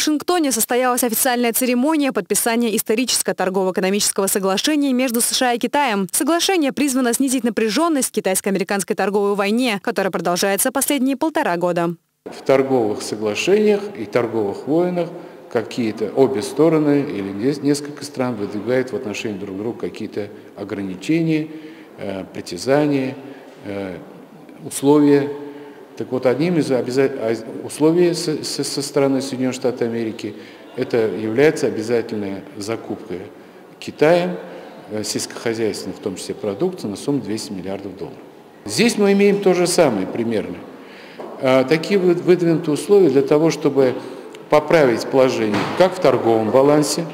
Вашингтоне состоялась официальная церемония подписания исторического торгово-экономического соглашения между США и Китаем. Соглашение призвано снизить напряженность в китайско-американской торговой войне, которая продолжается последние полтора года. В торговых соглашениях и торговых войнах какие-то обе стороны или несколько стран выдвигают в отношении друг друга какие-то ограничения, э, притязания, э, условия так вот, одним из а, условий со стороны Соединенных Штатов Америки это является обязательная закупка Китаем э, сельскохозяйственной, в том числе продукции, на сумму 200 миллиардов долларов. Здесь мы имеем то же самое примерно. А, такие выдвинутые условия для того, чтобы поправить положение как в торговом балансе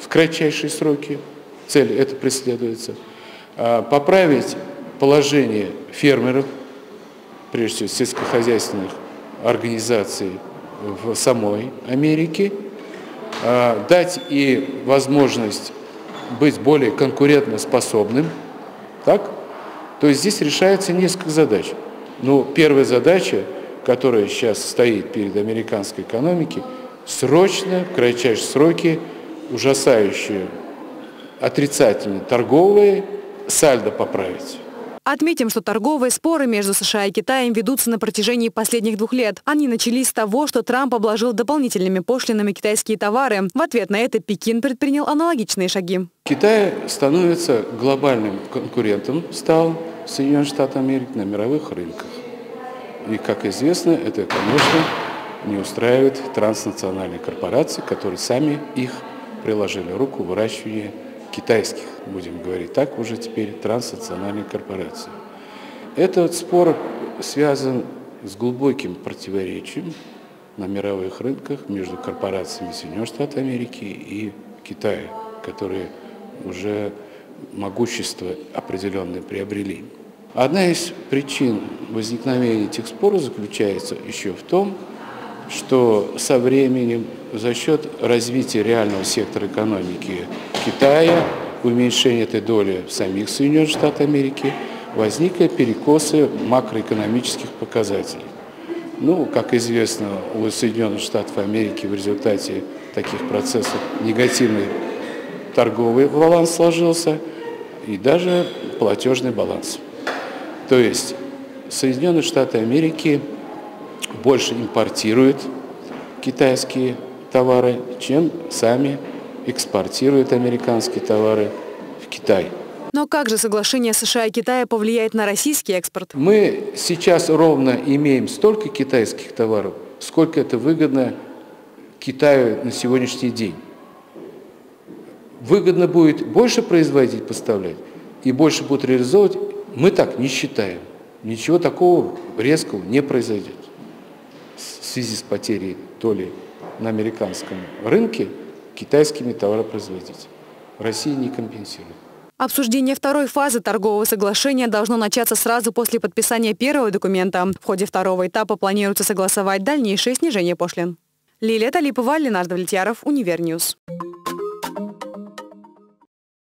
в кратчайшие сроки, цель это преследуется, а, поправить положение фермеров – прежде всего, сельскохозяйственных организаций в самой Америке, а, дать и возможность быть более конкурентоспособным, так? То есть здесь решается несколько задач. Но первая задача, которая сейчас стоит перед американской экономикой, срочно, в кратчайшие сроки, ужасающие отрицательные торговые сальдо поправить. Отметим, что торговые споры между США и Китаем ведутся на протяжении последних двух лет. Они начались с того, что Трамп обложил дополнительными пошлинами китайские товары. В ответ на это Пекин предпринял аналогичные шаги. Китай становится глобальным конкурентом, стал Соединенных Штатов Америки на мировых рынках. И, как известно, это, конечно, не устраивает транснациональные корпорации, которые сами их приложили руку в выращивании китайских, будем говорить так, уже теперь транснациональных корпораций. Этот спор связан с глубоким противоречием на мировых рынках между корпорациями Соединенных Штатов Америки и Китая, которые уже могущество определенное приобрели. Одна из причин возникновения этих споров заключается еще в том, что со временем за счет развития реального сектора экономики Китая, уменьшения этой доли в самих Соединенных Штатах Америки, возникли перекосы макроэкономических показателей. Ну, как известно, у Соединенных Штатов Америки в результате таких процессов негативный торговый баланс сложился и даже платежный баланс. То есть Соединенные Штаты Америки больше импортируют китайские товары, чем сами экспортируют американские товары в Китай. Но как же соглашение США и Китая повлияет на российский экспорт? Мы сейчас ровно имеем столько китайских товаров, сколько это выгодно Китаю на сегодняшний день. Выгодно будет больше производить, поставлять, и больше будут реализовывать, мы так не считаем. Ничего такого резкого не произойдет в связи с потерей доли на американском рынке китайскими товаропроизводителями. Россия не компенсирует. Обсуждение второй фазы торгового соглашения должно начаться сразу после подписания первого документа. В ходе второго этапа планируется согласовать дальнейшее снижение пошлин. Лилия Талипова, Ленардо Влетьяров, Универньюз.